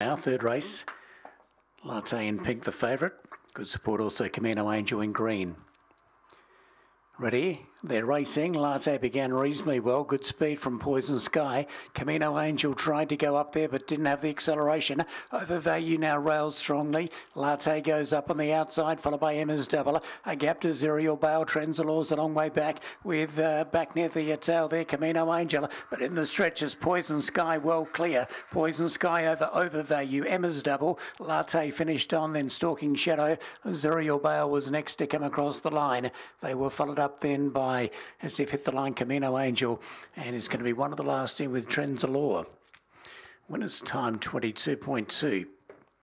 Our third race, Latte in pink, the favourite. Good support also Camino Angel in green. Ready? They're racing. Latte began reasonably well. Good speed from Poison Sky. Camino Angel tried to go up there but didn't have the acceleration. Overvalue now rails strongly. Latte goes up on the outside, followed by Emma's Double. A gap to Zerial Bale. Trenzalore's a long way back with uh, back near the tail there. Camino Angel. But in the stretches, Poison Sky well clear. Poison Sky over overvalue. Emma's Double. Latte finished on, then Stalking Shadow. Zerial Bale was next to come across the line. They were followed up then by, as they've hit the line, Camino Angel, and is going to be one of the last in with Trenzalore. Winner's time 22.2.